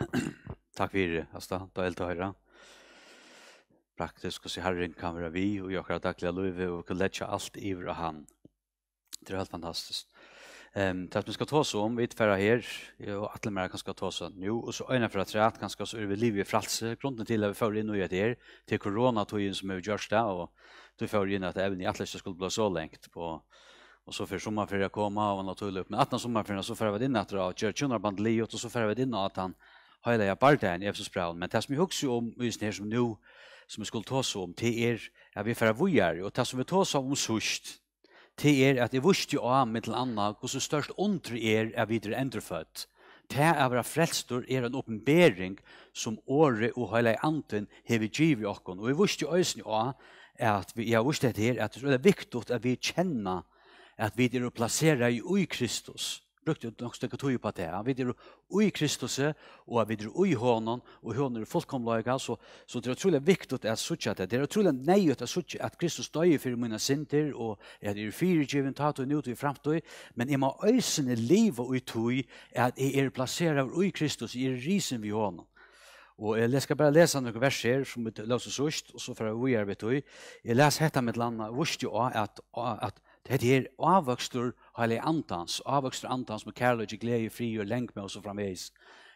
Takk fyrir, Asta, da er det høyre. Praktisk å si Herren kan være vi, og jeg har daglig løyve, og kan lette alt i av han. Det er helt fantastisk. Ehm um, det vi ska ta oss om vi tvära här och att mer kan ska ta oss nu och så øyne för att rett, kan ska så över liv i fralse grunnen till at vi får inn och gör det till corona tog som vi görs där och du får inn at även i alla skulle bli så lengt, på och så för sommarferien komma och naturligt men att när sommarferien så får vi in att dra och kör tjänar och så får vi in att han hela jag bara den efter sprawl men det som vi också om just det som nu som vi skulle ta så om till er är vi förra vojar och det som vi tar så om sust till er att det vurst ju av med till anna hur så störst under er är vidare ändrefött Det er våre frelstor er en oppenbering som året og hele anten hever giv i okken. Og vi visste jo øyne også at vi har visst det her, at det er viktig at vi kjenner at vi er plassere i ui Kristus brukte ut nok stykke tog på det. Vi er ui Kristus, og vi er ui hånden, og hånden er fullkomlega, så, så det er utrolig viktig at jeg at det. Det er utrolig nei at jeg sutja at Kristus døy for mine sinter, og jeg er fyrirgiven, tatt og njut og fremtøy, men jeg må øysene livet og tog, at jeg er plasseret ui Kristus, i er risen vi hånden. Og jeg skal bare lese noen vers her som vi løser sørst, og så får jeg vi arbeid tog. Jeg leser hette mitt land, vurs jo at, at, at Det er avvokstur heilig antans, avvokstur antans med kærløyde, glede, fri og lengt med oss og framveis.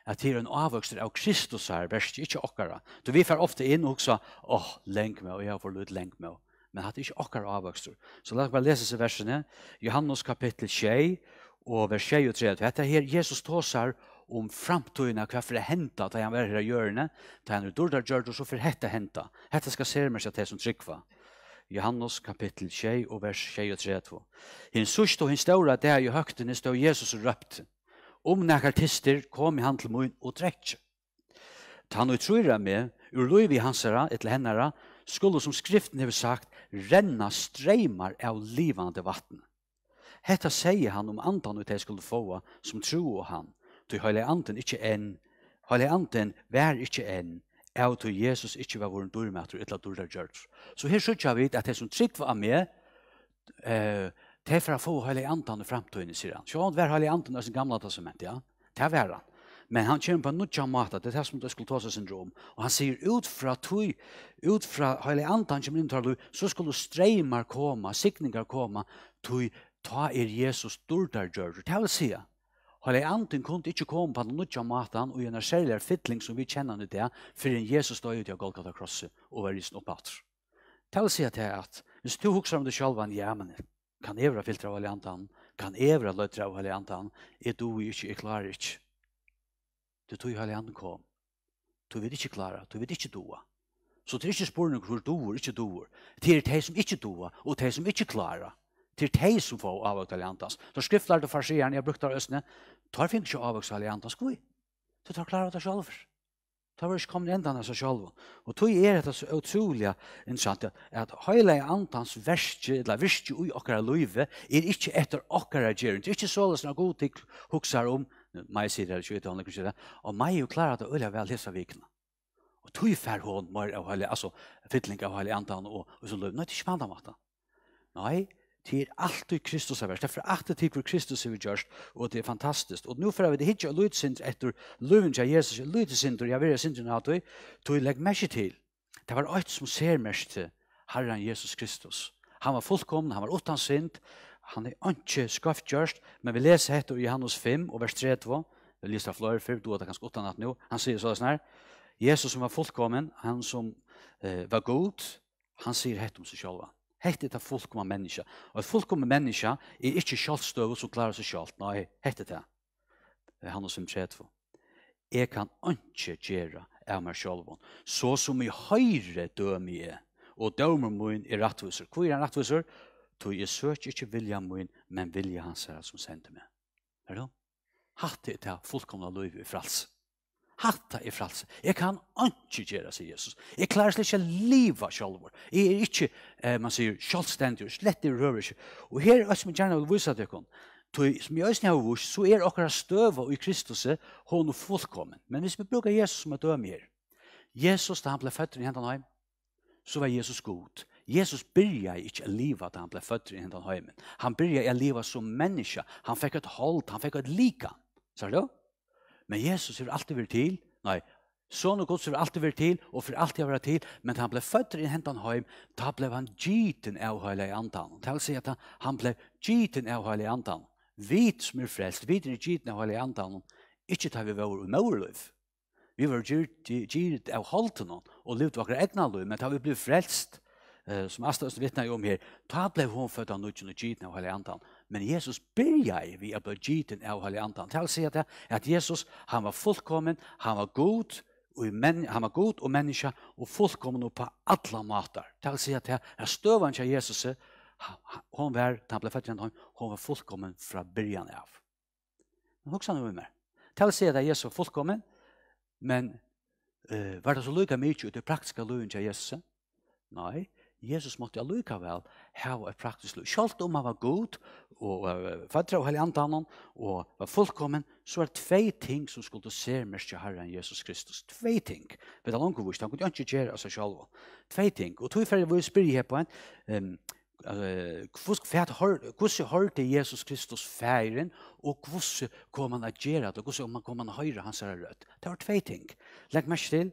At det er en avvokstur av Kristus her, verst ikke okkara. Du vi fer ofte inn og sa, åh, oh, lengt med, og jeg får lyd lengt med. Men det er ikke okkara avvokstur. Så la oss bare lese seg versene. Johannes kapittel 6, og vers 23. er her, Jesus tåsar om framtøyna hva for det henta da han var her i hjørne, da han er dårdar gjørt og så for hette henta. Hette skal se mer seg til som tryggva. Johannes kapittel 6 og vers 32. Hinn sørst og hinn ståra det i høgtene stå Jesus og røpte. Om nekkar tister kom i han til mun og drekk. Ta han og trøyra med, ur loiv i hansara, etter hennara, skulle som skriften hever sagt, renna streymar av livande vatten. Hetta sier han om andan ut det skulle få som tro og han, du høyla anden ikkje enn, høyla anden vær ikkje enn, av til Jesus ikke var våren dørmæter, et eller dørre gjørt. Så her sier vi at det som trygg var med, eh, det er for å få hele andan i fremtiden, sier han. Så han var hele andan i sin gamla testament, ja. Det var han. Men han kommer på en nødja måte, det er det som det skulle ta seg syndrom. Og han sier, ut fra tog, ut fra hele andan kommer inn til så skulle streimar koma, sikningar koma, tog ta er Jesus dørre gjørt. Det vil si, Hele anden kunne ikke komme på den nødja maten og en særlig fytling som vi kjenner det der, for en Jesus stod ut av Golgata krosset og var risen opp atter. Det vil si at det er at hvis du husker om det selv, ja, men kan evra filtra av hele anden, kan evra løytra av hele anden, er du ikke, jeg klarer ikke. Du tog hele anden kom. Du vil ikke klare, du vil ikke doa. Så det er ikke spørsmål hvor doer, ikke doer. Det er de som ikke doer, og de som ikke klarer til de som får avvøkt alliantas. Så skriftlar til farsieren, jeg brukte av østene, tar finnes ikke avvøkt alliantas, hvor? Så tar klarer det selv. Tar vi ikke kommet enda av seg selv. Og tog er det så utrolig interessant at hele antans verste, eller verste ui okkara løyve, er ikke etter okkara gjerne. Det er ikke så løsene god til hukser om, meg sier det, ikke vet det, ikke og meg jo klarer det øyne vel hese vikene. Og tog fer hon mer av hele, altså, fytling av hele antan og, og så løyve. Nå er det ikke på andre måten. Nei, Det er alltid Kristus har vært. Det er alltid det hvor Kristus har gjort, og det er fantastisk. Og nå får vi det hitje og lydsynd etter løven til Jesus, lydsynd, og jeg vil synd til hatt, legger meg ikke til. Det var alt som ser mest til Herren Jesus Kristus. Han var fullkommen, han var utan synd, han er ikke skaft gjørst, men vi leser etter i Johannes 5 og vers 32, vi leser av Fløyer du er det ganske utan at nå, han sier sånn her, Jesus som var fullkommen, han som eh, var god, han sier hett om seg sjølvan. Hette er fullkomne menneske. Og et fullkomne menneske er ikke kjølstøv som klarer seg kjølt. Nei, hette det. Det er han som tredje for. Jeg kan ikke gjøre av meg selv. Så som i høyre døme jeg, og dømer min er rettviser. Hvor er han rettviser? Så jeg søker ikke vilja min, men vilja hans er som sender meg. Er det? Hatt er det fullkomne liv i fralse hatta i fralse. Jeg kan ikke gjøre, sier Jesus. Jeg klarer slik ikke livet selv. Jeg er ikke, eh, man sier, selvstendig, slett i røver ikke. Og her er som jeg gjerne vil vise til dere. Som jeg også har vist, så er dere støve i Kristus, hun er fullkommen. Men hvis vi bruker Jesus som er døm her, Jesus, da han ble født i hendene hjem, så var Jesus god. Jesus byrja ikkje å leva da han ble født i hendene heimen. Han byrja å leva som menneske. Han fikk et hold, han fikk et lika. Ser du? Men Jesus har alltid vært til. Nei, sånn og gods har alltid vært til, og for alltid har vært til. Men han ble født i hentan heim, da ble han gyten av høyla i andan. Det vil si at han ble gyten av høyla i andan. Vit som er frelst, vit er gyten av høyla i andan. Ikke tar vi vår umøverløyf. Vi var gyrt av holden og levde vakre egna løy, men da vi ble frelst, som Asta vitnar om her, da ble hun født av nødgjene gyten av høyla i andan. Men Jesus byrjade vi att bli gyten av Halle Antan. Det säger det att Jesus han var fullkommen, han var god och men han var god och människa och fullkommen på alla matar. Det säger det att stövan till Jesus hon var han blev född hon hun var fullkommen från början av. Men också nu med? Det säger si att Jesus var fullkommen men eh var det så lika mycket i det praktiska til till Jesus? Nej, Jesus måtte allikevel hava et praktisk liv. Sjalt om han var god, og uh, fadra og helgandanen, og var fullkommen, så er det tvei ting som skulle se mest til Herren Jesus Kristus. Tvei ting. Vet han langt vurs, han kunne ikke gjøre av seg selv. Tvei ting. Og tog fyrir vi spyrir her på en, um, hvordan hørte Jesus Kristus feiren, og hvordan kom han å gjøre det, og hvordan kom han å høre hans rødt. Det var tvei ting. Legg meg til,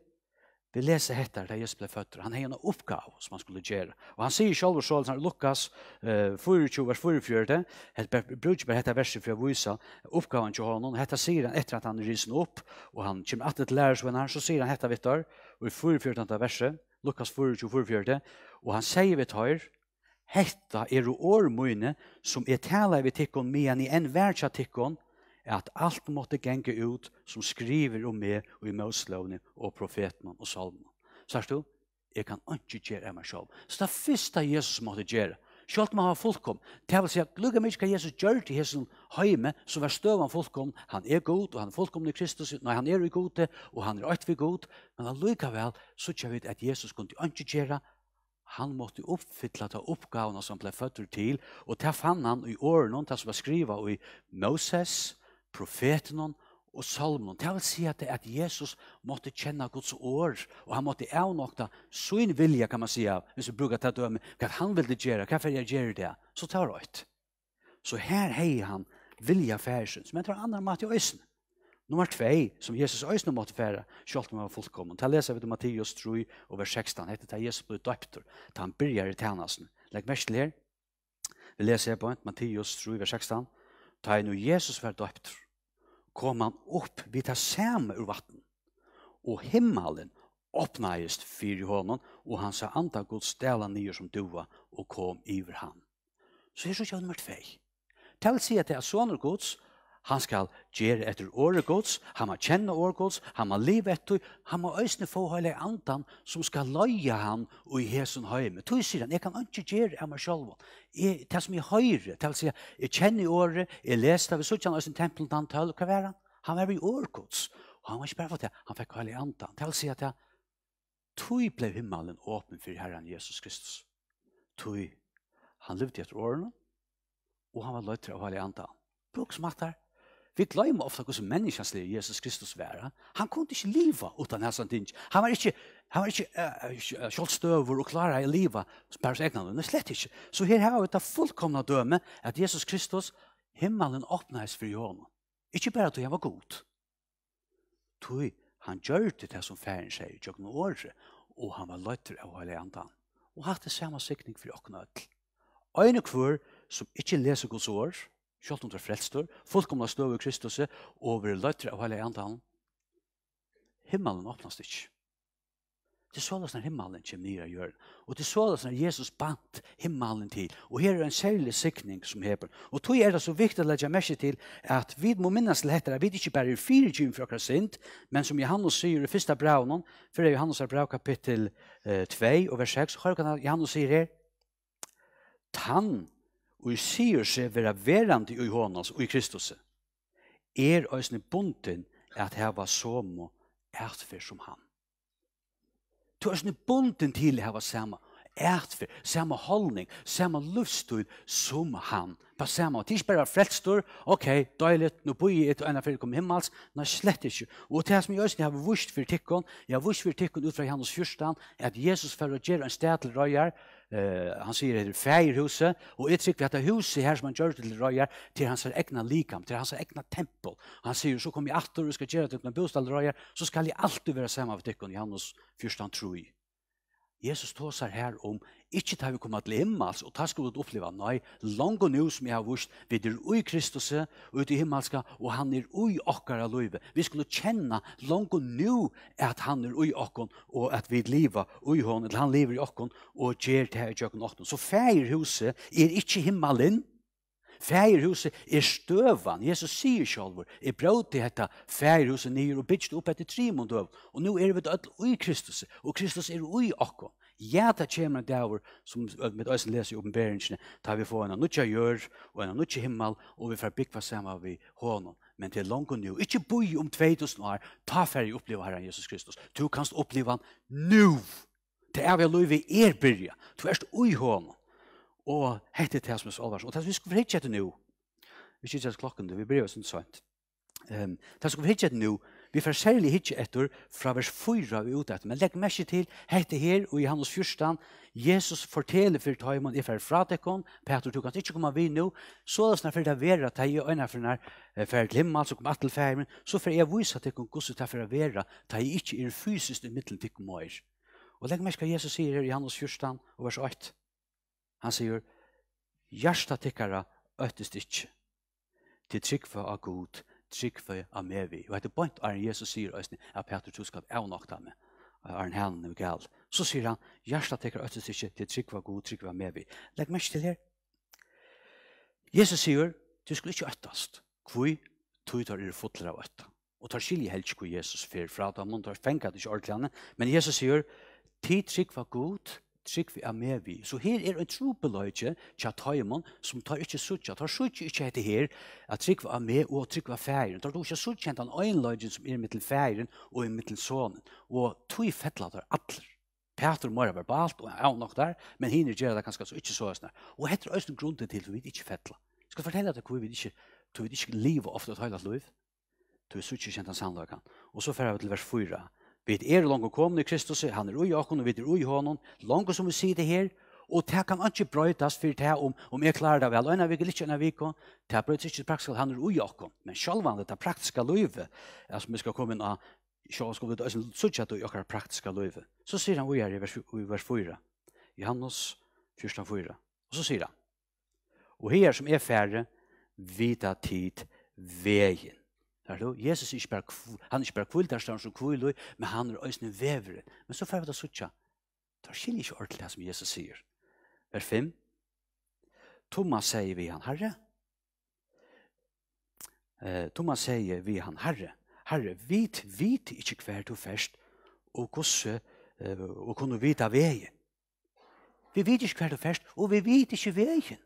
Vi leser hetta da Jesus ble født. Han har en oppgave som han skulle gjøre. Og han sier selv og selv, Lukas uh, 24, vers 44, het bruker bare hetta verset for å vise oppgaven til honom. Hetta sier han etter at han ryser opp, og han kommer alltid til lærersvennen, så sier han hetta vittar, og i 44. verset, Lukas 24, 44, og han sier vittar, hetta er år mine som er tala vi tikkon medan i en världsa tikkon at alt måtte genge ut som skriver om meg og i møslovene og profetene og salmene. Sørst du? Jeg kan ikke gjøre meg selv. Så det første Jesus måtte gjøre, selv om han var fullkom. Det vil si at lukka mykje hva Jesus gjør til hesen heime, så var støvan fullkom. Han er god, og han er fullkom i Kristus. Nei, han er i gode, og han er øyt vi god. Men allikevel, så kjør vi at Jesus kunne ikke gjøre. Han måtte oppfylla ta oppgavene som ble født til, og ta fann han i årene, det som var skriva i Moses, profeten og salmen. Det vil si at, at Jesus måtte kjenne Guds år, og han måtte avnokta sin vilja, kan man si, hvis vi bruker det døme, hva han ville gjøre, hva for jeg gjør det, så tar det ut. Så her heier han vilja færsyn, men jeg tror andre mat i øysen. Nummer 2, som Jesus øysen måtte fære, selv om han var fullkommen. Ta leser vi til Mattias 3 og vers 16, etter at Jesus ble døpter, ta han byrjar i tænasen. Legg mest til her. Vi leser her på Mattias 3 vers 16. Ta en og Jesus var døpter kom han upp vid det samme ur vatten. Og himmelen åpnades i hånden, og han sa anta Guds stela nye som dova og kom iver han. Så här så kör nummer 2. Tal si at det er sånne Guds Han skal gjøre etter året gods, han må kjenne året gods, han må leve etter, han må øsne få hele andan som skal løye han og i hesen høyme. Tog sier han, jeg kan ikke gjøre av meg selv. Jeg, det som jeg høyre, det vil si, jeg kjenner året, jeg leser det, vi så ikke han øsne tempelen til han tøl, hva var han? Han var i året gods, og han var ikke bare for det, han fikk hele andan. Det vil si at jeg, tog ble himmelen åpen for Herren Jesus Kristus. Tog, han levde etter årene, og han var løyter av hele andan. Bruksmatter, Vi glemmer ofta hvordan menneskens liv Jesus Kristus var. Han kunne ikke leve utan hans ting. Han var ikke, han var ikke uh, kjølstøver og klara i livet på sin egna lön. Slett ikke. Så her har vi det fullkomna døme at Jesus Kristus himmelen åpnes for honom. Ikke bare at han var god. Tøy, han gjør det det som færen sier, gjør noen året, og han var løyter av hele andan. Og hatt det samme sikning for åkne ødel. Øyne kvør som ikke leser Guds år, Sjalt om du er frelstor, fullkomna støv i Kristus og vi er løytre av hele andan. Himmelen åpnast ikke. Det er sånn at himmelen kommer nye å. Og det er sånn at Jesus bant himmelen til. Og her er en særlig sikning som heper. Og tog er det så viktig å legge merke til at vi må minnes til dette. Vi ikke bare er fire kjum for akkurat sint, men som Johannes sier i første braun, for det er Johannes er brau kapittel 2 og vers 6, har Johannes sier her, Tann og i sier seg vera verandi i honom og i Kristus, er òsne bunten at heva som og ætfer som han. Du er òsne bunten til heva sama ætfer, sama holdning, sama luftstil som han. På sama, det er ikke bare frelstor, ok, døylet, nå bor jeg et og ena fyrir kom himmels, nei, slett ikke. Og det som jeg òsne har vust for tikkon, jeg har vust for tikkon ut fra hans fyrstan, at Jesus fyrir å gjøre en sted til røyar, eh, han sier det er feirhuset, og jeg trykker at det huset her som han gjør til røyer, til hans egna likam, til hans egna tempel. Han sier, så kommer jeg atter og skal gjøre det til en bostad røyer, så skal jeg alltid være sammen med dykken, i Johannes 14, tror jeg. Jesus tåsar her om, ikkje tar vi komma til himmels, og ta skal vi oppleva, nei, langt og nu som jeg har vurs, vi er ui Kristus, og ut i himmelska, og han er ui okkar av løyve. Vi skulle kjenne langt og nu at han er ui okkon, og at vi liva ui hon, eller han lever i okkon, og gjer til her i okkon okkon. Så feir huset er ikkje himmelen, Fægerhuset er støvan. Jesus sier sjálfur, jeg bråti hetta fægerhuset nye og bytst upp etter trimund døv. Og nå er vi det öll ui Kristus, og Kristus er ui okkom. Ja, det kommer en dag som med oss leser i oppenberingsene, da vi får en nutja gjør og en nutja himmel, og vi får bygge sammen vi hånden. Men til langt og nu. Ikke boi om 2000 år, ta ferdig oppleva Herren Jesus Kristus. Du kanst oppleva han nå. Det er vi lov i er byrja. Du er ui hånden. Og hette det som er så alvarsom. Og det vi skulle hitje etter nå, vi hitje ikke klokken, vi blir jo sånn sånt. Um, det som vi hitje etter nå, vi får særlig hitje etter fra vers 4 vi ut etter. Men legg mest til, hette her, og i Hannes 14, Jesus forteller for Taimon, jeg får fra dekken, Peter tog han ikke komme vi nå, så er det sånn for det vera, ta i øyne for denne for glimma, så kommer atel fermen, så får jeg vise at dekken gosset ta for å vera, ta i ikke er fysisk i middelen til kommer. Og legg mest til Jesus sier her i Hannes 14, og vers 8, Han sier, Gjersta tikkara øttest ikkje. Til tryggva av god, tryggva av mevi. Og etter bant er Jesus sier øyne, at Peter tro skal da med. er en Helen og gal. Så sier han, Gjersta tikkara øttest ikkje, til tryggva av god, tryggva av mevi. Legg meg til her. Jesus sier, du skulle ikkje øttast. kvui, tog tar er fotler av øtta. Og tar skilje helst hvor Jesus fyr fra, da man tar fengat ikkje ordentlig men Jesus sier, tid tryggva god, trygg vi er med vi. Så her er en trobeløyke tja taimon som tar ikke suttja. Tar suttja ikke etter her at trygg vi er med og trygg vi er færen. Tar du ikke enn hentan øynløyken som er mittel færen og er mittel sonen. Og tog fettla tar atler. Peter må være verbalt og er nok der, men hinner gjør det ganske så ikke så snar. Og hette er også grunnen til at vi ikke fettla. Jeg skal fortelle deg hvor vi ikke, vi ikke lever ofte et høylat liv. Du er kjent hentan sannløykan. Og så færer vi til vers 4 Vi er langt kommet i Kristus, han er ui okon, og vi er ui hånden, langt som vi sier det her, og det kan ikke brøytas for det om, om jeg klarer det vel, og en av vi ikke en av vi kan, det brøytas ikke praktisk, han er ui okon, men sjølvanlig, det praktiska løyve, altså vi skal komme inn av så skal vi da suttja til okkar praktiska løyve. Så sier han ui her i vers, i vers 4, Johannes 14, 4, og så sier han, og her som er færre, vita tid vegen. Där då Jesus är inte bara han är inte bara kvill där står så kvill men han är ösnen väver. Men så får vi det söka. Där skiljer inte ordentligt som Jesus säger. Vers 5. Thomas säger vi han Herre. Eh Thomas säger vi han Herre. Herre, vit vit inte kvar du fest och hur eh och kunde vita vägen. Vi vet inte kvar du fest och vi vet inte vägen.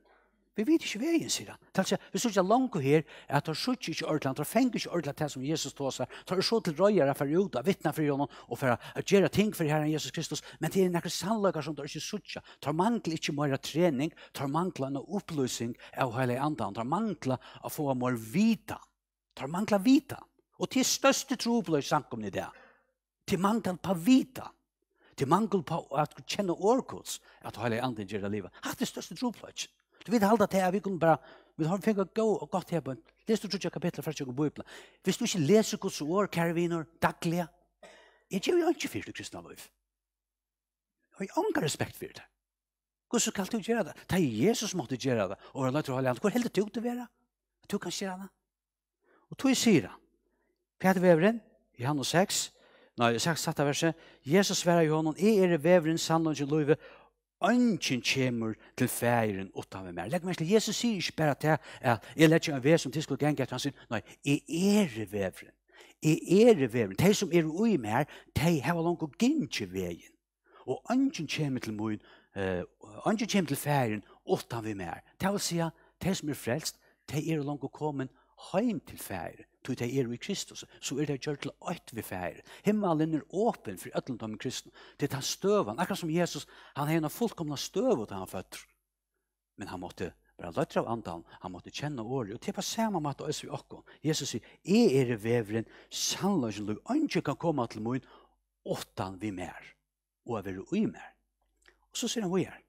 Vi vet ikke veien, sier han. Det er vi sier langt her, at han synes ikke ordentlig, han fenger ikke ordentlig til som Jesus tog seg, tar så til røyere for Juda, vittne for honom, og for å gjøre ting for Herren Jesus Kristus, men det er noen sannløkker som tar ikke sutja, tar mangler ikke mer trening, tar mangler en oppløsning av hele andre, andan, tar mangler å få mer vita, tar mangler vita, og til største trobløy samkomne det, der. til mangler på vita, til mangler på at kjenne årkods, at hele andre gjør det livet. Hatt det største trobløy, Du vet halda til at vi kunne bare, vi har fengt gå og godt her på en. Les du trutja kapitlet fra tjokken bøybla. Hvis du ikke leser Guds år, kære viner, daglige, jeg gjør jo ikke fyrst i kristna liv. Og jeg har respekt for det. Gud så kallt du gjøre det. Det er Jesus måtte gjøre det. Og Allah tror alle andre. Hvor heldig du det være? Du kan gjøre det. Og tog i syra. Peter Veveren, i han og 6, nei, 6, 7 verset, Jesus sverar i honom, «Jeg er veveren, sannlån, ikke løyve, Ønsken kommer til færen utan ved meg. Legg meg til, Jesus sier ikke bare til at jeg lett ikke en vev som til skulle gjenge etter. Han sier, nei, jeg er vevren. Jeg er vevren. De som er ui med her, de har langt og gjenge veien. Og ønsken kommer til moen, ønsken kommer til færen utan ved meg. Det vil si at de som er frelst, de er langt og kommet heim til fære, tog det er i Kristus, så er det gjør til øyt vi fære. Himmelen er åpen for ødelen om Kristus, Det er den støven, akkurat som Jesus, han har en fullkomna støv til han føtter. Men han måtte bare løtre av andan, han måtte kjenne året, og til på samme måte også vi okko. Jesus sier, jeg er veveren, sannløsjen og ikke kan komme til mun, åttan vi mer, og er vi ui mer. Og så sier han, hvor er?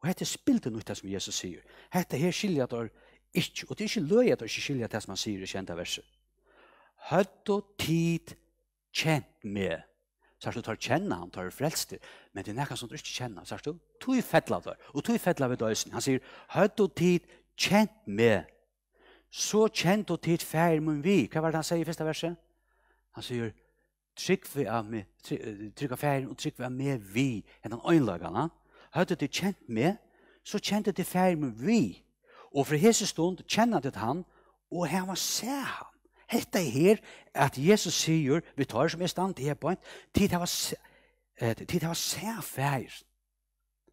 Og dette er spilte noe som Jesus sier. Dette her skiljer at Ikke, og det er ikke løy at det ikke skiljer det som han sier i kjente verset. Høtt og tid kjent med. Så du tar kjenne, han tar frelster. Men det er nekka som du ikke kjenner, så du, Tog i fettla der, og tog i fettla ved døysen. Han sier, høtt og tid kjent med. Så kjent og tid fær mun vi. Hva var det han sier i første verset? Han sier, trygg vi av meg, trygg av færen og trygg vi av meg vi, enn han øynlagene. Hødd og tid kjent med, så kjent og tid fær mun vi. Og for hese stund kjenner det han, og han var se han. Hetta er her at Jesus sier, vi tar som er stand til her på en, tid det var se, tid det var se fær.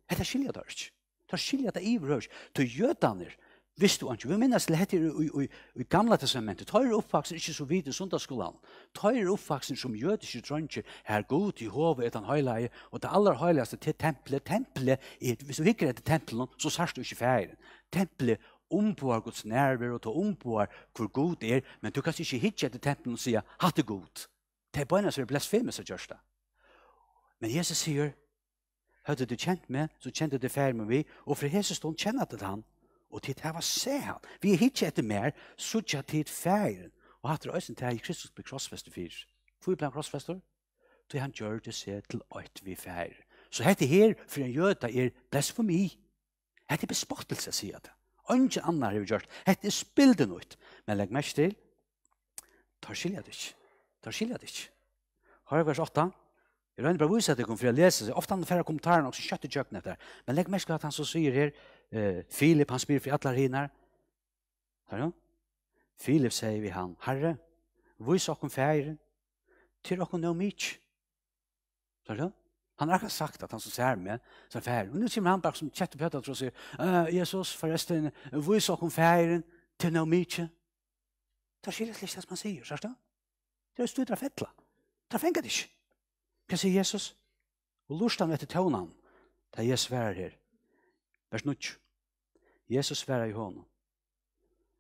Hetta skiljer det ikke. Det skiljer det ivrørs. Til jødene, Visst du ikke, vi minnes til dette i gamla testamentet. Tøyre oppvaksen ikke så vidt i sundagsskolan. er oppvaksen som jødiske drønner her god i hovet etter høyleie, og det aller høyleieste til tempelet. Tempelet, er, hvis du hikker etter tempelen, så sørst du ikke ferien. Tempelet omboar Guds nerver og ta omboar hvor god det er, men du kan ikke hitje etter tempelen og sige, hatt det god. Det er bare som er blasfemes av kjørsta. Men Jesus sier, hadde du kjent meg, så kjente du færre med vi, og for Jesus stund kjenner til han, og til det var se han. Vi er hitje etter mer, så tja til færre, og hatt det øyne til i Kristus blir krossfester fyr. Hvor ble han krossfester? Til han gjør det seg til øyne vi færre. Så hette her, for en jøta er blasfemi. Hette bespottelse, sier det ikke annar har vi gjort. Hette er spilden ut. Men legg mest til, tar skilja det ikke. Tar skilja det ikke. Har jeg vers 8? Jeg rønner bare vise at jeg kommer for å lese seg. Ofte han færre kommentarer nok, så kjøtter kjøkken etter. Men legg mest til at han så sier her, eh, Filip, han spyr for atler hinar. Hør du? Filip sier vi han, Herre, vis okken færre, til okken nå mykje. Hør du? Han har akkurat sagt at han som ser meg, så er færen. Og nå kommer han bare som kjett og pøtter og sier, Jesus, forresten, vi er kom færen til noe mye? Det er skillet litt det som han sier, sørst det? Det er stod av fettla. Det er fengt ikke. Hva sier Jesus? Og lort han etter tøvnen, det er Jesus værer her. Vers 9. Jesus værer i hånden.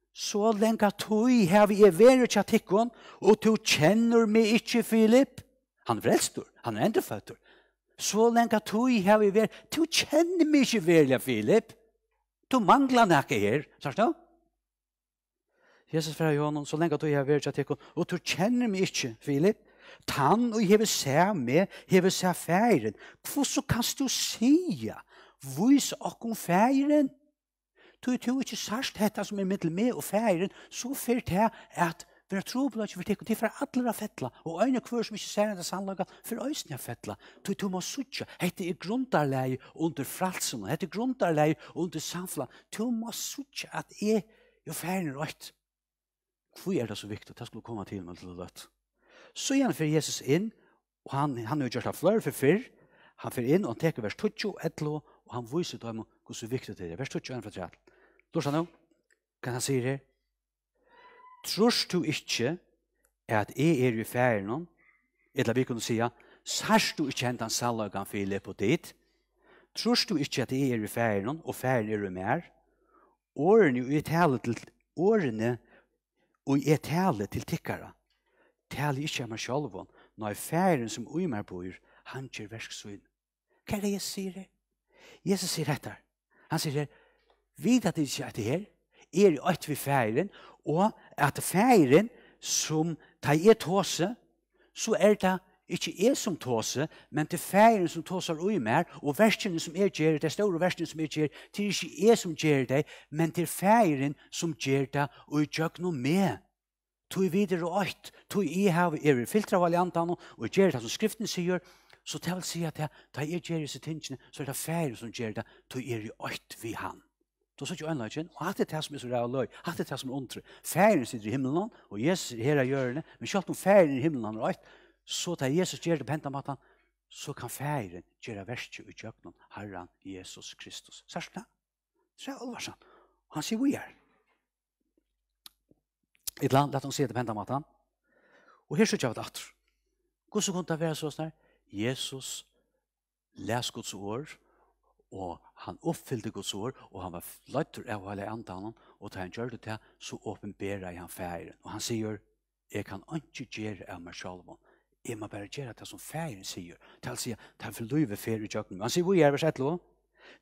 Så lenge tog har vi er vært til tikkene, og du kjenner meg ikke, Filip. Han er frelstor, han er endeføtter så lenge tog har vi vært. Du kjenner meg ikke velja, Filip. Du mangler noe her, sier du? Jesus fra Johan, så lenge tog har vært til deg, og du kjenner meg ikke, Filip. Tann og hever seg med, hever seg feiren. Hvordan kan du si, vis okkom feiren? Du er jo ikke sørst dette som er mittel med og feiren, så fyrt det at Vera trobla ikkje for tikk, og det er for allir a fettla, og øyne kvör som ikke ser det sannlaga, for øyne a fettla. Toi to må sutja, hette er grundarlegi under fralsen, hette er grundarlegi under samfla. To må sutja at jeg jo færne røyt. Hvor er det så viktig? Det skulle komme til meg til det. Så igjen fyrir Jesus inn, og han, han har jo gjort det flør for fyrr, han fyrir inn, og han teker vers 20 og 11, og han viser dem hvor så viktig det er. Vers 20 1 fra 13. Lorsan nå, kan han sier her, Trus du ikkje at jeg er i færen, eller vi kunne sija, sars du ikkje hentan sallagan Filip på dit, trus du ikkje at jeg er i færen, og færen er i mer, årene og jeg taler til årene og jeg tale til tikkara, tale ikkje av meg sjolvån, når færen som ui mer bor, han kjer verksvinn. Hva er det Jesus sier? Jesus sier dette. Han sier, vid at det ikkje er det her, er i øyt vi feiren, og at feiren som tar er tåse, så er det ikke er som tåse, men til feiren som tåser ui mer, og versene som er gjør det, store versene som er gjør det, til ikke er som gjør det, men til feiren som gjør det, og i noe med. Tog videre og alt, tog i hav, er i filtra av alliantene, og gjør det som skriften sier, så det vil si at det, da jeg gjør disse tingene, så er det færen som gjør det, tog er i øyt vi han. Då sa ju anlagen, och att det här som är så där löj, att det här som är ontre. Färgen sitter i himlen och Jesus här är det, men självt om färgen i himlen har rätt, så tar Jesus ger det på hentan så kan färgen göra värst i köknen, Herren Jesus Kristus. Särskilt det? Så är allvarsan. Han säger vi är. Ett land, lät hon se det på hentan matan. Och här så jag det attor. Gå så kunde det vara så sånär, Jesus, läs Guds ord, og han oppfyllte Guds ord, og han var fløytter av hele andanen, og da han gjør det til, så åpenberer han færen. Og han sier, jeg kan ikke gjøre av meg selv, jeg må bare gjøre det som færen sier. Til å si, det er for løyve færen i kjøkken. Han sier, hvor er vers 1 lov?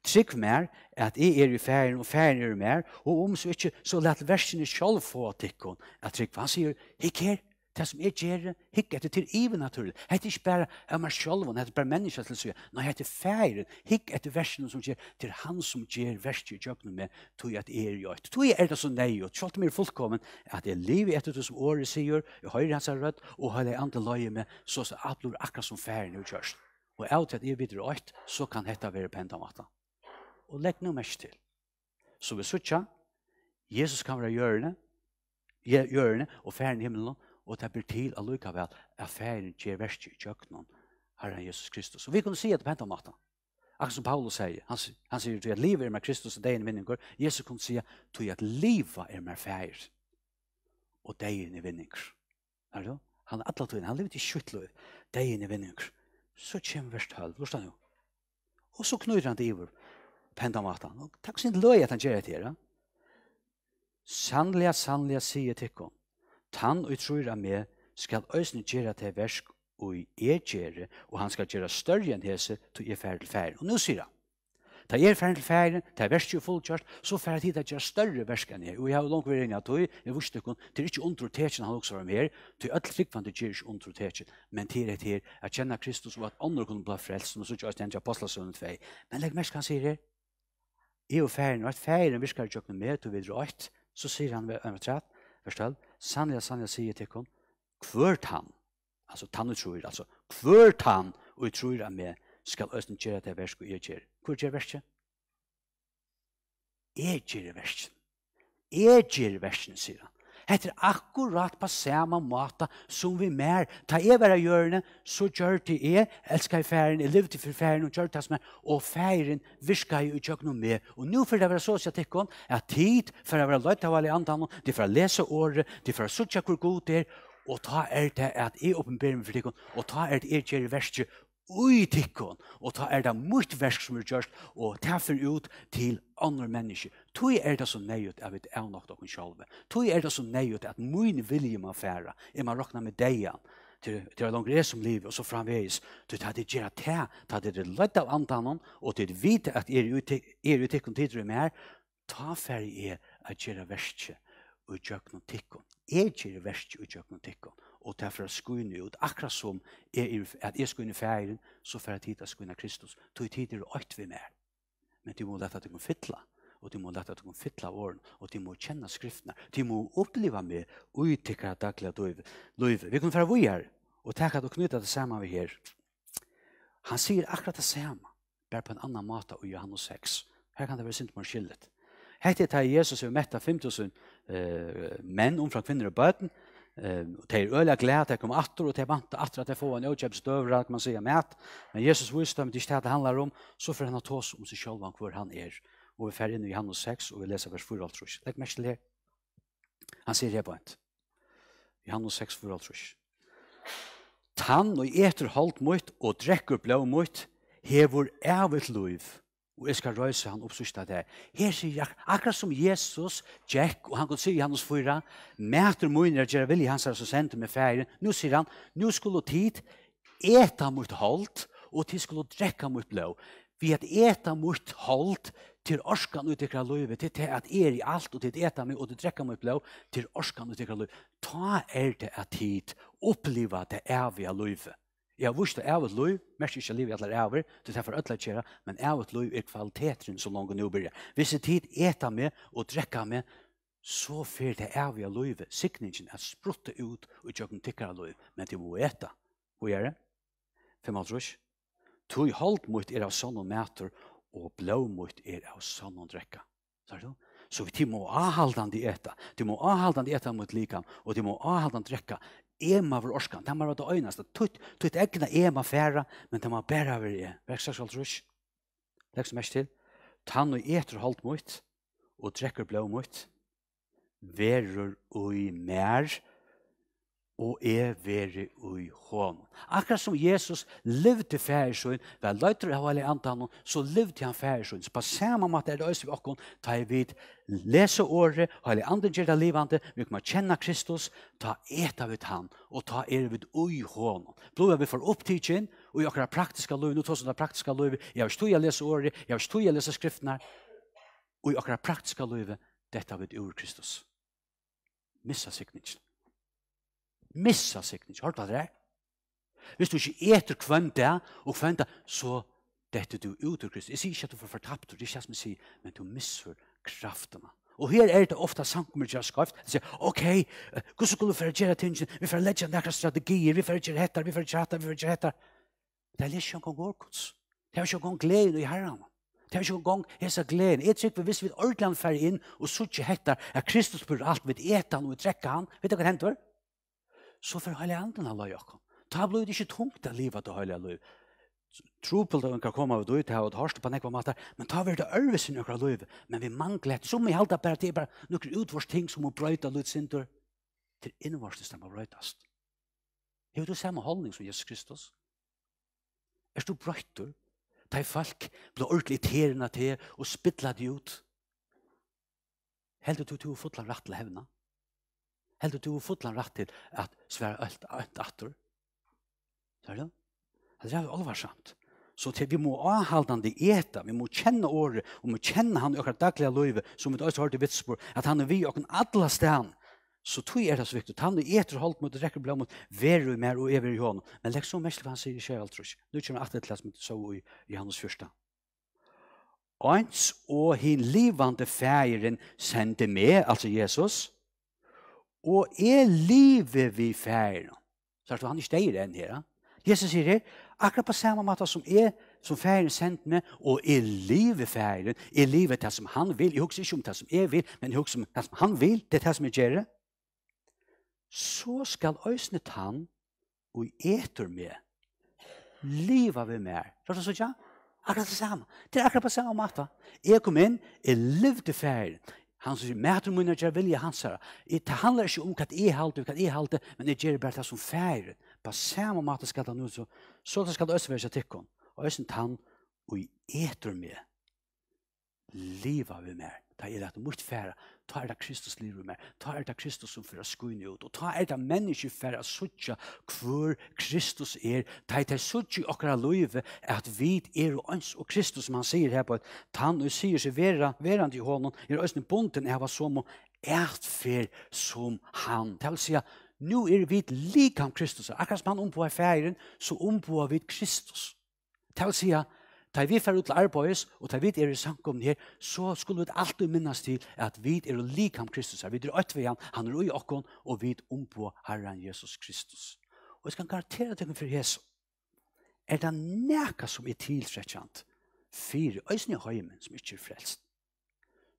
Trygg mer, at jeg er i færen, og færen er mer, og om så ikke, så lett versene selv få tikkene at trygg. Han sier, hikk her, Det som jeg gjør, hikk etter til even naturlig. Det er ikke bare av meg selv, det er bare mennesker til å si. Nei, det er feiren. Hikk etter versene som gjør, til han som gjør verset i jøkene med, tog at jeg er gjøyt. Tog er det så nei og Selv om jeg fullkommen, at jeg lever etter det som året sier, jeg hører hans er rødt, og har jeg andre løye med, så så alt blir akkurat som feiren i kjørst. Og av til at jeg videre øyt, så kan dette være pentamatta. Og legg noe mest til. Så vi sier, Jesus kan være hjørne, hjørne og færen i himmelen, og det blir til allikevel at ferien gjør verst i kjøkkenen, Herren Jesus Kristus. Og vi kunne si at på en måte. akkurat som Paulus sier, han, han sier at livet er med Kristus og degen vinninger, Jesus kunne si at livet er med ferien og degen er vinninger. Er det? Han er atlet han lever til kjøttløy, degen er vinninger. Så kommer verst høl, hvor står han jo? Og så knyter han til iver på hentan natten. Og takk sin løy at han gjør det her. Sannlig, sannlig, sier til Tann og trur av meg skal øyne gjøre til versk og er gjøre, og han skal gjøre større enn hese til er færre til færre. Og nå sier han, Ta er ferdig til færre, ta er versk jo fullkjørt, så ferdig tid til å gjøre større versk enn jeg. Og jeg har langt vært inn i at du, jeg visste ikke, det er ikke undertekjen han også var med her, til alle flikvande gjør ikke undertekjen, men til et her, at kjenne Kristus og at andre kunne bli frelst, og så gjør jeg stendje apostelsønnen tvei. Men legg mest kan han sier her, jeg er ferdig, og at når virker ikke kjøkkenen med, du vil røyt, så sier han vers 12, sannliga, sannliga sier til hon, kvørt han, altså tann og tror, altså kvørt han og jeg tror av meg, skal østen gjøre det versk og jeg gjør. Hvor gjør versk? Jeg gjør versk. Jeg gjør versk, sier han. Hetta er akkurat på samme måte som vi mer. Ta jeg være hjørne, så gjør det jeg, elsker jeg færen, jeg lever til for færen og gjør det som er, og færen virka jeg utkjøkken noe med. Og nå for det være så sier jeg at tid for å være løyt av alle andre, det er for å lese året, det er for å sutja hvor god det er, og ta er det at jeg åpenberer meg for tikkene, og ta er det jeg gjør i verset, ui tikkun, og ta er det mot versk som er gjørst, og ta for ut til andre mennesker. Tui er det så nøyut av er nok dere sjalve. Tui er det så nøyut at mun vilje man færa, er man råkna med deian, til det er langere som liv, og så framvegis, til det er gjerra te, til det er lett av antanen, og til vite at er jo tikkon tidligere mer, ta fer er at gjerra verskje, og gjøkna tikkon. Er gjerra verskje, og gjøkna tikkon og til for å skune ut. Akkurat som jeg, at jeg skune færen, så for at hit jeg Kristus. Tog tid er åkt vi mer. Men du må lette at du kan fytle. Og du må lette at du kan fytle åren. Og du må kjenne skriftene. Du må oppleve meg og uttikke daglig løyve. Vi kan være vi her. Og takk at du knyter det samme vi her. Han sier akkurat det samme. Bare på en annan måte i Johannes 6. Her kan det være sint man skillet. Hette er Jesus og metta 5000 eh, menn omfra kvinner og bøten. Ehm och det är öliga glädje att komma åter och tillbanta åter att få en ökäp stövra kan man säger mät. Men Jesus visste om det inte handlar om så för han att ta oss om sig själv och hur han är. Och vi färger in i Johannes 6 och vi läser vers 4 tror jag. Lägg mest till här. Han säger det på ett. Johannes 6 4 tror jag. Tann och äter halt mot och dricker blå mot hevor evigt liv og jeg skal røyse han oppsørsta det. Her sier jeg, akkurat som Jesus, Jack, og han kunne si i hans fyra, mæter munner gjør vilje hans her som sendte med ferien, nå sier han, nå skulle tid eta mot holdt, og tid skulle drekka mot blå. Vi at eta mot holdt, til orskan ut ikra løyve, til at er i alt, og til eta mot, og til drekka mot blå, til orskan ut ikra løyve. Ta er det at tid, oppliva det evige løyve. Jeg har vist at jeg har lov, mest ikke liv i alle ræver, det er for ødelig kjære, men av et lov er kvaliteten så langt nå blir. Hvis jeg tid eter med og drekker med, så fer det av i av lov, sikningen er sprutte ut og ikke noen tikkere lov, men det må eta. Hvor er det? Fem alt rus. Tog holdt mot er av sånne mæter, og blå mot er av sånne drekker. Så er det Så vi må avhaldande äta. De må avhaldande äta mot likam. Og de må avhaldande drekka ema var orskan. Det var det øyneste. Tutt, tutt egna ema færa, men det var bæra vi er. Veksa sjalt rusk. Legg som mest til. Tann og eter holdt mot, og drekker blå mot. Verur ui i mer, og er veri ui hon. Akkurat som Jesus levde færesøyn, vel løyter av alle andan, så levde han færesøyn. Så på samme måte er det også vi okkon, ta i vid lese året, og alle andre gjerda livande, vi kommer kjenne Kristus, ta et av ut han, og ta er vid ui hon. Blod er vi for opptidsin, og i akkurat praktiska løy, nu tås det praktiska løy, jeg har stod jeg lese året, jeg har stod jeg lese skriftene, og i akkurat praktiska løy, detta vid ur Kristus. Missa signingen missa sikning. Har du hatt det? Hvis du ikke eter kvønta og kvønta, så dette du ut ur Kristus. Jeg sier ikke at du får fortapt, det er ikke som jeg sier, men du misser kraftene. Og her er det ofte samkommer til å skrift. Det sier, ok, hvordan skulle du vi gjøre tingene? Vi får legge noen strategier, vi får gjøre hettar, vi får gjøre hettar, vi får gjøre hettar. Det er ikke en engang årkods. Det er ikke en gang gleden i herren. Det er ikke en gang hese gleden. Jeg tror vi hvis vi ordentlig fer inn og sutter hettar, at Kristus burde alt ved etan og trekke han. Vet du hva henter? så får hele anden han løy okkom. Ta blir det ikke tungt av livet til hele løy. Tropel det kan komme av det ut her, og det hørste på nekva mater, men ta vi det øves i nøkra løy, men vi mangler et, som i halda bare til bare nøkra utvars ting som må brøyta løy sindur, til innvars det må brøytast. Hei du samme holdning som Jesus Kristus? Er du brøytur? Ta folk blir ordentlig terna til og spittla det ut. Heldur du til å fotla rett til hevna? helt du har fått rett til at svære alt alt atter. Ser du? Det er alvarsamt. Så til vi må avhaldande eta, vi må kjenne året, og vi må kjenne han i akkurat daglige løyve, som vi også har til vitsbord, at han er vi okra alla stan. Så tog er det så viktig. Han er etter holdt mot, rekker blå mot, veru mer og evig i hånden. Men legg så mest hva han sier i kjær alt trus. Nå kommer jeg til at vi så i, Johannes hans fyrsta. Ans og hin livande fægeren sendte med, altså Jesus, og er livet vi færen. Så er det han ikke deier enn her. Jesus sier her, akkurat på samme måte som er som færen sendt meg, og er livet færen, er livet det som han vil. Jeg husker ikke om det som jeg vil, men jeg husker om det som han vil, det er det som jeg gjør. Så skal øsne han, og etter meg, livet vi mer. Så er det er sånn, akkurat det samme. Det er akkurat på samme måte. Jeg kom inn, jeg levde færen. Han sier, mæter munner til vilja hans her. Det handler ikke om hva jeg halte, hva jeg halte, men jeg gjør bare det som færre. På samme måte skal det nå, så, så skal det også være seg tikkene. Og jeg synes han, og jeg etter meg, livet vi mer. Det er rett mot færre, ta er det Kristus liv med, ta er det Kristus som fyrir skoene ut, og ta er det menneske for å suttja hvor Kristus er, ta er det suttja okra løyve at vi er og ans, og Kristus som han sier her på at han og sier seg vera, verand i hånden, er òsne bonden er hva som og ert som han. Det vil si nu er vi likam Kristus, akkurat som han ombå er færen, så ombå er vi Kristus. Det vil si at ta vi fer ut til arbeids, og ta vi er i samkomne her, så skulle vi alltid minnes til at vi er likam Kristus. Vi er økt ved han, han er ui okkon, og vi ompå Herren Jesus Kristus. Og jeg skal garantera deg for Jesus. Er det nekka som er tilfredsjant, Fyre, øyne i høymen som ikke er frelst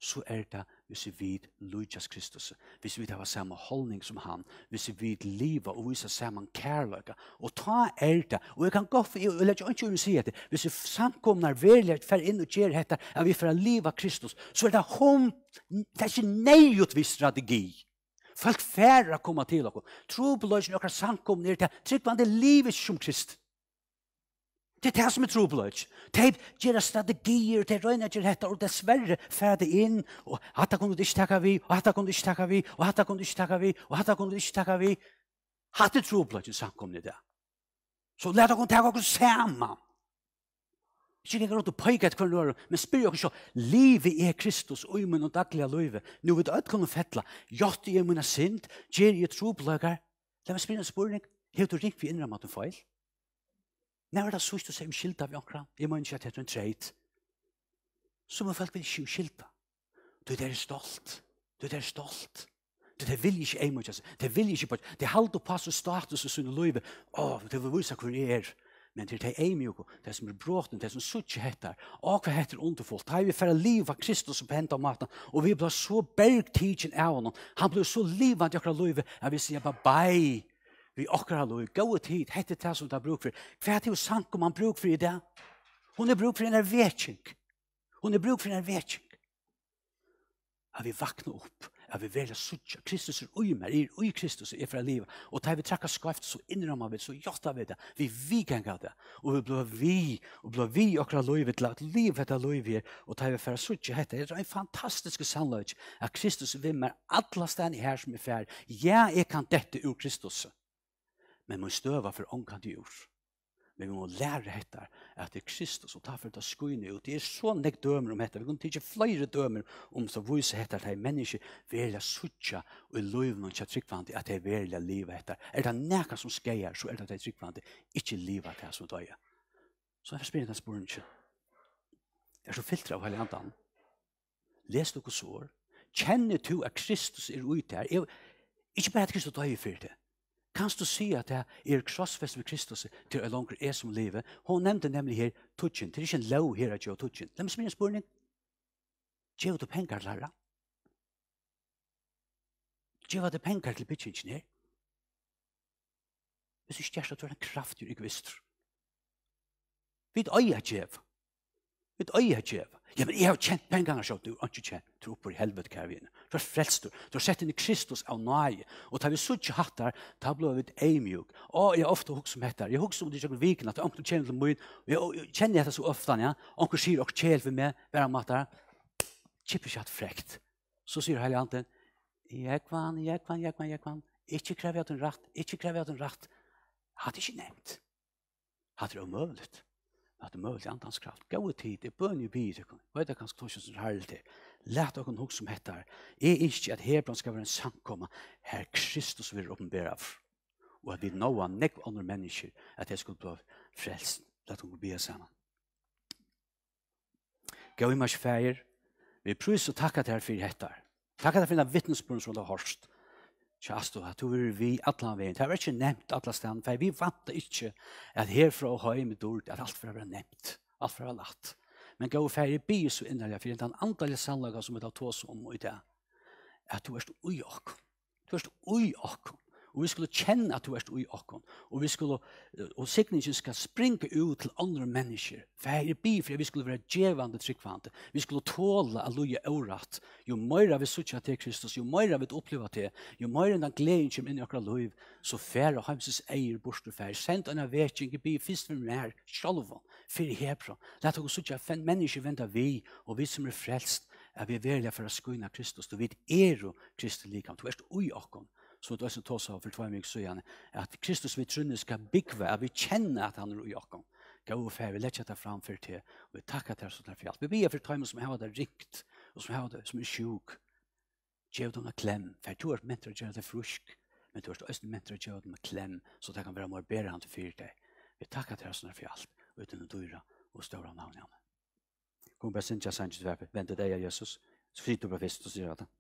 så er det hvis vi vid Lujas Kristus, hvis vi har samme holdning som han, hvis vi vid livet og viser samme kærløyga, og ta er det, og jeg kan gå for, jeg vil ikke si det, hvis vi samkomnar verlig fer inn og gjør dette, at vi får livet Kristus, så er det hon, det er ikke neljotvis strategi, Folk færre kommer til dere. Tro på løsene dere til er man det livet som Kristus. Det er det som er trobladj. De gjør strategier, de røyner til dette, og dessverre fer inn, og hatt kunne du ikke takke vi, og hatt kunne du ikke takke vi, og hatt kunne du ikke takke vi, og hatt kunne du ikke takke vi. Hatt er trobladj samkomne i det. Så lær dere ta dere sammen. Ikke lenger rundt og pøyga et kvarn løren, men spyr dere så, livet er Kristus, og i min og daglige løyve. Nå vet jeg kunne fettla, gjort i min synd, gjør i trobladjar. La meg spyr en spurning, hev du ringt vi at du feil? Nei, er det sørst å se om skilta vi akkurat? Jeg må ikke at det er en treit. Så må folk vil ikke skilta. Du er stolt. Du er stolt. Du er vilje ikke en mot Det er vilje ikke på. Det er halvt å passe status og sunne løyve. Åh, det vil vise hvor jeg er. Men det er en mjøk, det som er bråten, det som sutt ikke heter. og hva heter underfullt. Det er vi færre liv av Kristus som på om maten, og vi blir så bergtidsen av honom. Han blir så liv av akkurat løyve, at vi sier bare, bye, vi akkurat lov, gå tid, hette det som du har bruk for. Hva er det jo sank om man bruk for i det? Hun er bruk for en vetjeng. Hun er bruk for en vetjeng. At vi vakna opp, at vi velja suttje. Kristus er ui mer, er ui Kristus er fra livet. Og da vi trakka skaft, så innramma vi, så jotta vi det, vi vikanga det. Og vi blir vi, og blir vi akkurat loivet til at livet etter loivet er, og da vi fer suttje hette, det er en fantastisk sannløy. at Kristus vimmer alle stedene her som er fær, ja, jeg kan dette ur Kristus. Kristus Men må støva for ångan til jord. Men vi må lære dette at det er Kristus og ta for det skøyne ut. Det er så nek dømer om dette. Vi kunne ikke flere dømer om så vise dette at det er menneske velja suttja og i løyven og tryggvandig at det er velja livet dette. Er det nekka som skeier, så er det det tryggvandi ikke livet det som døye. Så jeg spyrir den sporen ikke. Det er så filtra av hele andan. Les du hos. Kjenner du at Kristus er ute her? Ikke bare at Kristus døye fyrir det. Kanst du si at det er krossfest ved Kristus til en langer er som livet? Hun nevnte nemlig her tutsin. Det er ikke en lov her at gjør tutsin. La meg spille en spørning. Gjør du penger, lærer? Gjør du penger til bytjingen her? Hvis du ikke gjør det, er en kraftig egoist. Vi er øye gjev. Et øye har kjeva. Ja, men jeg har kjent pengene så du har ikke kjent tro på i helvete karvien. Du har frelst du. Du har sett inn i Kristus av nøye. Og da vi så ikke hatt der, da ble vi et eimjuk. Å, jeg har ofte hukst om dette. Jeg hukst om det ikke viken, at onkel kjenner til mye. Jeg kjenner dette så ofte, ja. Onkel sier, og kjell for meg, hver mat der. Kjipper ikke hatt frekt. Så sier hele anden, jeg kvann, jeg kvann, jeg kvann, jeg kvann. Ikke krever jeg at hun rett, ikke krever jeg at hun rett. Hadde ikke nevnt. Hadde det omøvlet at det er mulig andans kraft. Gå i tid, det er bøn i bi, det er ganske tosjon som herlig til. Læt dere noe som heter, er ikke at Hebron skal være en samkomma, her Kristus vil åpenbære av, og at vi nå har nekk andre mennesker, at jeg skulle bli frelst. Læt dere be sammen. Gå i mars feir, vi prøver å takke dere for dette. Takke dere for denne vittnesbrunnen som du har hørt, Kjasto, at du er vi atlan veien. Det har ikke nevnt atlan stedan, for vi vant det ikke at herfra og høy med dord at alt for å være nevnt, alt for å være latt. Men gå og færre bi så innere, for den andalige sannlaga som vi tar tås om i det, at du er ui okk. Du er ui okk. Og vi skulle kjenne at du er i åkken. Og, vi skulle, og sikningen skal springe ut til andre mennesker. For jeg er bi, for vi skulle være djevande tryggvande. Vi skulle tåle at loje året. Jo mer vi sutja til Kristus, jo mer vi oppleva til, jo mer den gleden kommer inn i akkurat liv, så færre heimses eier borster færre. Send en avvetjeng i bi, fyrst vi mer, sjalvan, fyrir hebra. Læt oss sutja at mennesker venter vi, og vi som er frelst, er vi verlige for å skynne Kristus. Du vet, er jo Kristus likam. Du er ui akkurat så det er som tås av for tvær mye søgjene, at Kristus vi trunne skal bygge, at vi kjenner at han er i okken. Gå og fer, vi lett dette framfor til, og vi takker til sånn for alt. Vi ber for tvær som har det rikt, og som har det som er sjuk. Gjev dem en klem, for du er mentor å gjøre det frusk, men du er også mentor å gjøre det med klem, så det kan være mer bedre han til fyrt deg. Vi takker til sånn for alt, uten å dyre og større navn. Kom bare sinja sannsynlig, vente deg, Jesus, så frit du på fest og sier at han.